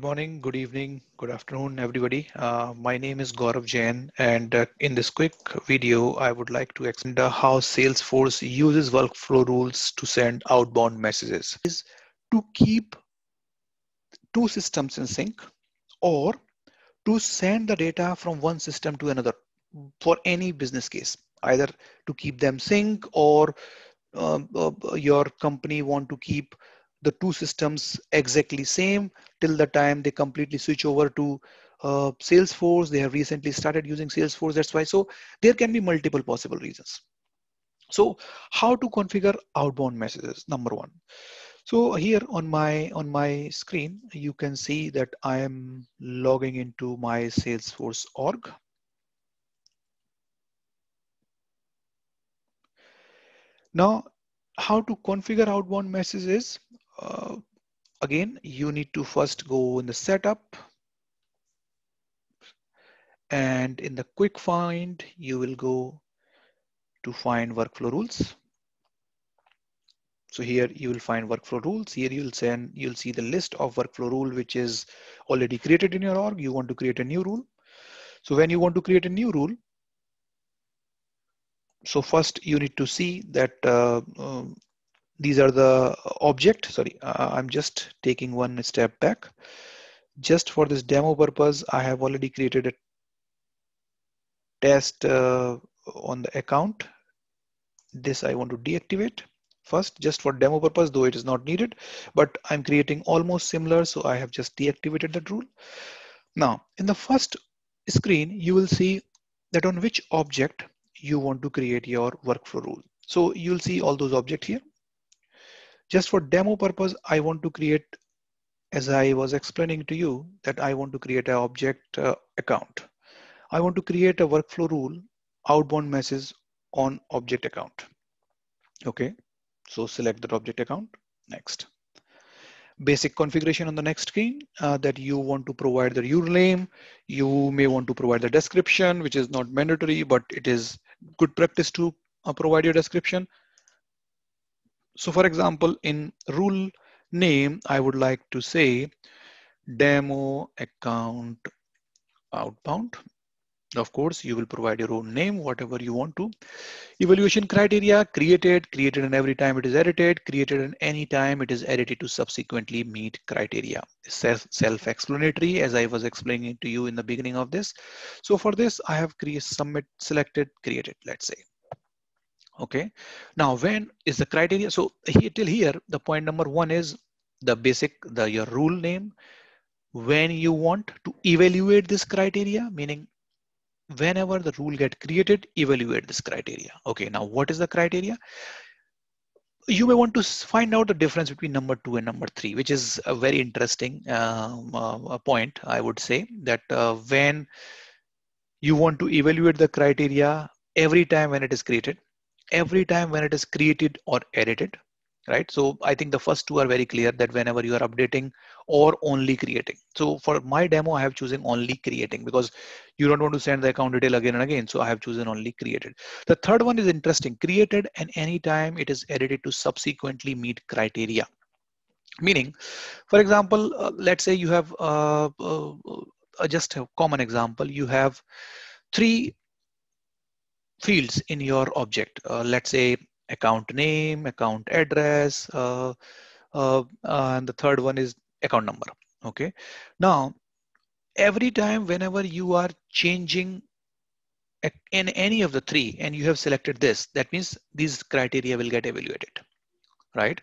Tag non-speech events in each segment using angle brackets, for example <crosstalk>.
Good morning, good evening, good afternoon, everybody. Uh, my name is Gaurav Jain, and uh, in this quick video, I would like to explain how Salesforce uses workflow rules to send outbound messages. Is to keep two systems in sync or to send the data from one system to another for any business case, either to keep them sync or uh, uh your company want to keep the two systems exactly same till the time they completely switch over to uh, Salesforce. They have recently started using Salesforce. That's why. So there can be multiple possible reasons. So how to configure outbound messages? Number one. So here on my on my screen, you can see that I am logging into my Salesforce org. Now, how to configure outbound messages? uh, again, you need to first go in the setup and in the quick find, you will go to find workflow rules. So here you will find workflow rules. Here you'll send, you'll see the list of workflow rule, which is already created in your org. You want to create a new rule. So when you want to create a new rule, so first you need to see that uh, um, these are the object sorry uh, i'm just taking one step back. Just for this demo purpose i have already created a test uh, on the account. This i want to deactivate first just for demo purpose though it is not needed but i'm creating almost similar so i have just deactivated that rule. Now in the first screen you will see that on which object you want to create your workflow rule. So you'll see all those objects here just for demo purpose, I want to create, as I was explaining to you, that I want to create an object uh, account. I want to create a workflow rule, outbound message on object account. Okay, so select that object account, next. Basic configuration on the next screen uh, that you want to provide the username. You may want to provide the description, which is not mandatory, but it is good practice to uh, provide your description. So for example, in rule name, I would like to say demo account outbound. Of course, you will provide your own name, whatever you want to. Evaluation criteria created, created and every time it is edited, created and any time it is edited to subsequently meet criteria. Self-explanatory as I was explaining to you in the beginning of this. So for this, I have create, submit, selected, created, let's say okay. Now when is the criteria? So here till here the point number one is the basic the your rule name. When you want to evaluate this criteria meaning whenever the rule get created evaluate this criteria. Okay now what is the criteria? You may want to find out the difference between number two and number three which is a very interesting um, uh, point i would say that uh, when you want to evaluate the criteria every time when it is created every time when it is created or edited right? So i think the first two are very clear that whenever you are updating or only creating. So for my demo i have chosen only creating because you don't want to send the account detail again and again. So i have chosen only created. The third one is interesting. Created and anytime it is edited to subsequently meet criteria. Meaning for example uh, let's say you have uh, uh, uh just a common example. You have three fields in your object. Uh, let's say account name, account address, uh, uh, and the third one is account number. Okay. Now, every time whenever you are changing in any of the three and you have selected this, that means these criteria will get evaluated, right?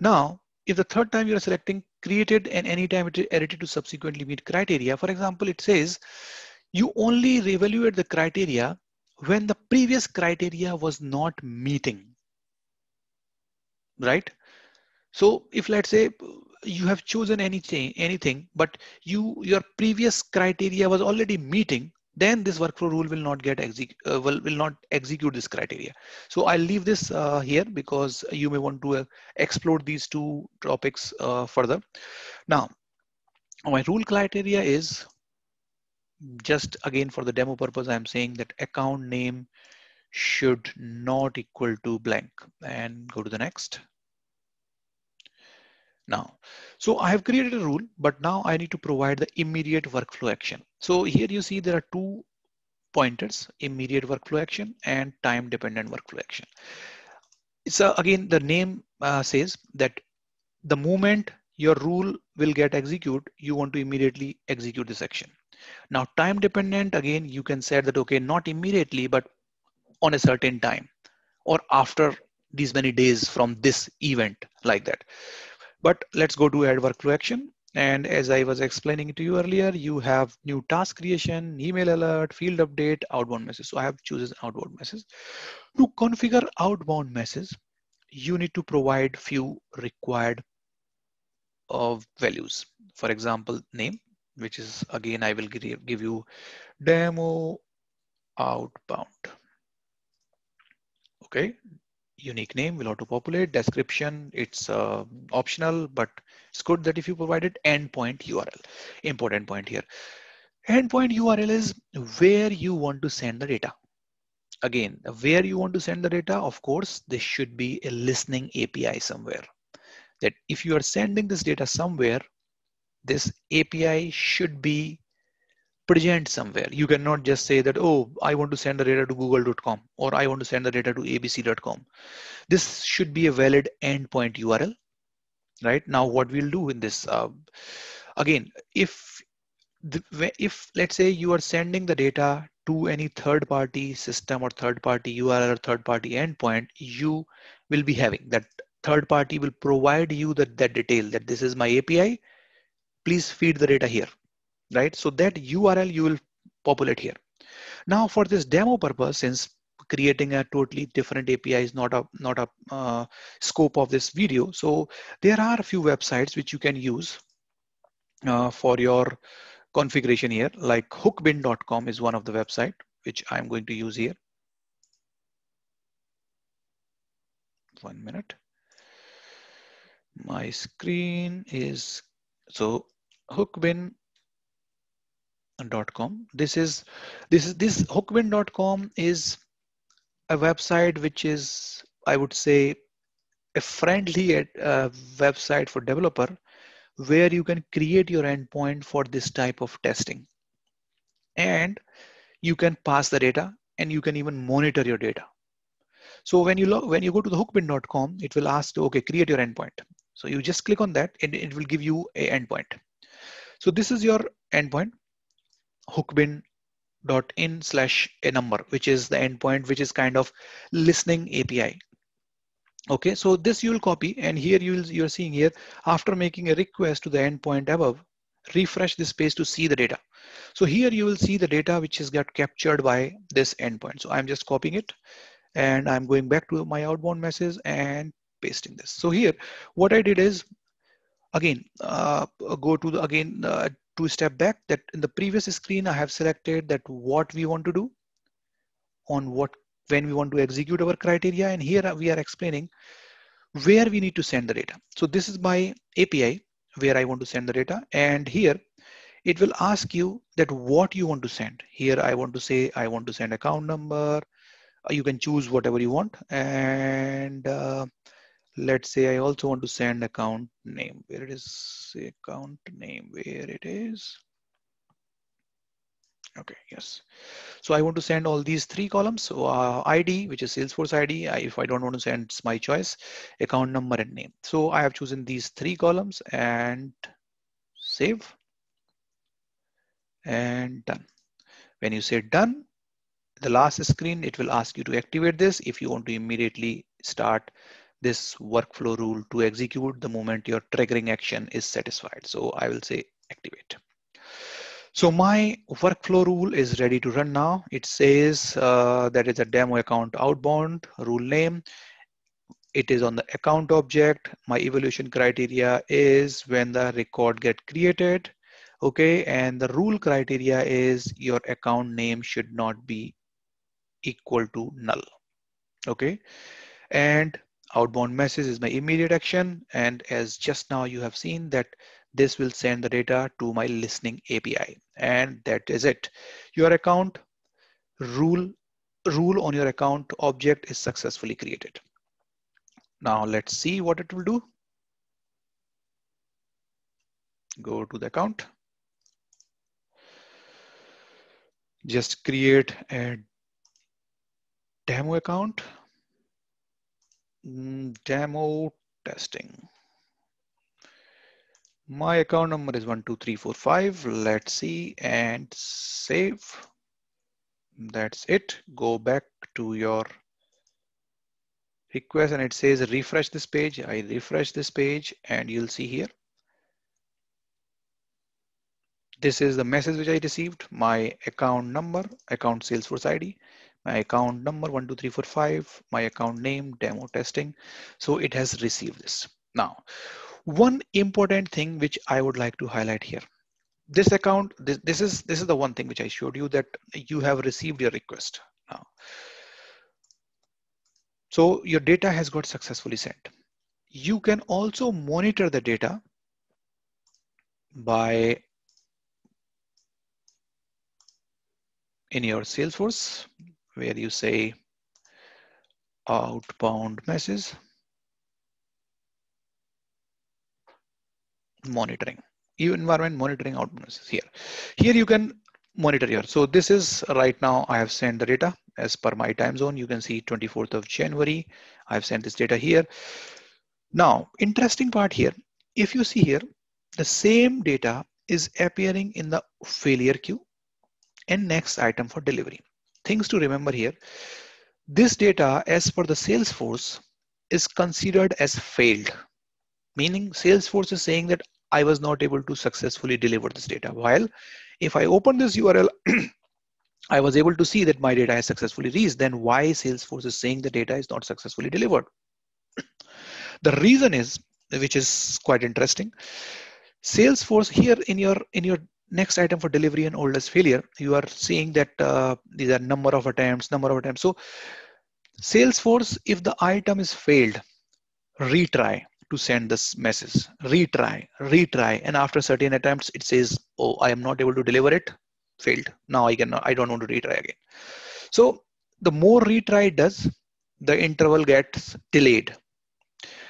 Now, if the third time you're selecting created and anytime it is edited to subsequently meet criteria, for example, it says you only evaluate the criteria when the previous criteria was not meeting, right? So if let's say you have chosen anything, anything, but you your previous criteria was already meeting, then this workflow rule will not get uh, will, will not execute this criteria. So I'll leave this uh, here because you may want to uh, explore these two topics uh, further. Now, my rule criteria is just again for the demo purpose, I'm saying that account name should not equal to blank and go to the next. Now, so I have created a rule, but now I need to provide the immediate workflow action. So here you see there are two pointers, immediate workflow action and time dependent workflow action. So again, the name uh, says that the moment your rule will get executed, you want to immediately execute this action. Now time dependent, again, you can set that, okay, not immediately, but on a certain time or after these many days from this event like that. But let's go to add workflow action. And as I was explaining to you earlier, you have new task creation, email alert, field update, outbound message. So I have chosen outbound message. To configure outbound message, you need to provide few required of values. For example, name, which is again, I will give you demo outbound. Okay, unique name will auto-populate. Description, it's uh, optional, but it's good that if you provided endpoint URL. Important point here. Endpoint URL is where you want to send the data. Again, where you want to send the data, of course, this should be a listening API somewhere. That if you are sending this data somewhere, this API should be present somewhere. You cannot just say that, oh, I want to send the data to google.com or I want to send the data to abc.com. This should be a valid endpoint URL, right? Now what we'll do in this, uh, again, if, the, if let's say you are sending the data to any third party system or third party URL or third party endpoint, you will be having that third party will provide you that, that detail that this is my API, please feed the data here right? So that URL you will populate here. Now for this demo purpose, since creating a totally different API is not a not a uh, scope of this video. So there are a few websites which you can use uh, for your configuration here, like hookbin.com is one of the website which I'm going to use here. One minute. My screen is so hookbin com. This is this is this hookbin.com is a website which is I would say a friendly uh, website for developer where you can create your endpoint for this type of testing and you can pass the data and you can even monitor your data. So when you log, when you go to the hookbin.com, it will ask okay, create your endpoint. So you just click on that and it will give you a endpoint. So this is your endpoint hookbin.in slash a number, which is the endpoint, which is kind of listening API. Okay, so this you'll copy and here you'll, you're seeing here, after making a request to the endpoint above, refresh this page to see the data. So here you will see the data which has got captured by this endpoint. So I'm just copying it and I'm going back to my outbound message and pasting this. So here, what I did is, again, uh, go to the, again, uh, to step back that in the previous screen, I have selected that what we want to do on what, when we want to execute our criteria. And here we are explaining where we need to send the data. So this is my API where I want to send the data. And here it will ask you that what you want to send. Here I want to say, I want to send account number. You can choose whatever you want. And uh, let's say I also want to send account name. Where it is? Account name where it is. Okay yes. So I want to send all these three columns. So uh, ID which is Salesforce ID I, if I don't want to send it's my choice. Account number and name. So I have chosen these three columns and save. And done. When you say done the last screen it will ask you to activate this if you want to immediately start this workflow rule to execute the moment your triggering action is satisfied. So I will say activate. So my workflow rule is ready to run now. It says uh, that is a demo account outbound rule name. It is on the account object. My evaluation criteria is when the record get created. Okay, and the rule criteria is your account name should not be equal to null. Okay, and outbound message is my immediate action. And as just now you have seen that this will send the data to my listening API. And that is it. Your account rule, rule on your account object is successfully created. Now let's see what it will do. go to the account. Just create a demo account. Mm, demo testing. My account number is 12345. Let's see and save. That's it. Go back to your request and it says refresh this page. I refresh this page and you'll see here. This is the message which I received. My account number, account Salesforce ID, my account number 12345, my account name, demo testing. So it has received this. Now, one important thing which I would like to highlight here. This account, this, this is this is the one thing which I showed you that you have received your request now. So your data has got successfully sent. You can also monitor the data by in your Salesforce where you say outbound message monitoring environment monitoring outbound messages. Here here you can monitor here. So this is right now i have sent the data as per my time zone. You can see 24th of january i've sent this data here. Now interesting part here if you see here the same data is appearing in the failure queue and next item for delivery things to remember here this data as per the salesforce is considered as failed meaning Salesforce is saying that I was not able to successfully deliver this data. While if I open this URL, <clears throat> I was able to see that my data has successfully reached, then why Salesforce is saying the data is not successfully delivered? <clears throat> the reason is, which is quite interesting, Salesforce here in your in your next item for delivery and oldest failure, you are seeing that uh, these are number of attempts, number of attempts. So Salesforce, if the item is failed, retry to send this message. Retry retry. And after certain attempts it says oh i am not able to deliver it. Failed. Now i can i don't want to retry again. So the more retry does the interval gets delayed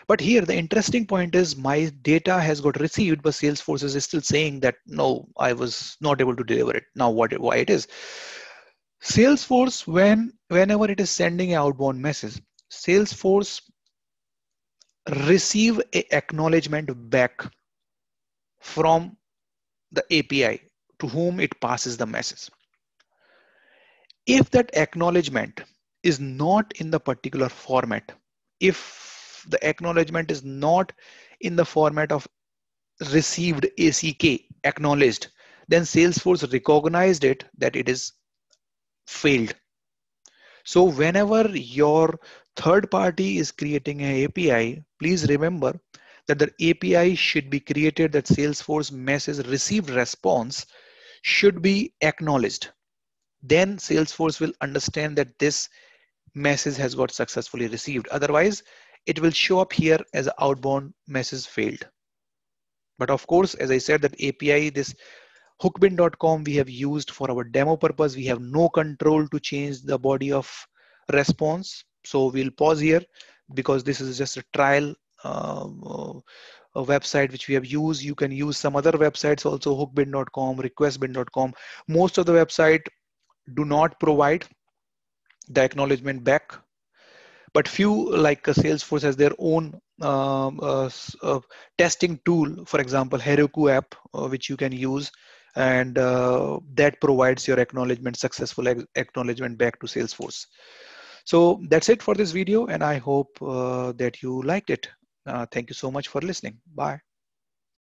but here the interesting point is my data has got received but salesforce is still saying that no i was not able to deliver it now what why it is salesforce when whenever it is sending outbound message salesforce receive a acknowledgement back from the API to whom it passes the message. If that acknowledgement is not in the particular format, if the acknowledgement is not in the format of received ACK acknowledged, then Salesforce recognized it that it is failed. So whenever your third party is creating an API, please remember that the API should be created that Salesforce message received response should be acknowledged. Then Salesforce will understand that this message has got successfully received. Otherwise, it will show up here as outbound message failed. But of course, as I said, that API, this hookbin.com we have used for our demo purpose. We have no control to change the body of response. So we'll pause here because this is just a trial um, a website which we have used. You can use some other websites also, hookbin.com, requestbin.com. Most of the website do not provide the acknowledgement back. But few like uh, Salesforce has their own um, uh, uh, testing tool, for example, Heroku app, uh, which you can use and uh, that provides your acknowledgement, successful acknowledgement back to Salesforce. So that's it for this video and I hope uh, that you liked it. Thank you so much for listening. Bye.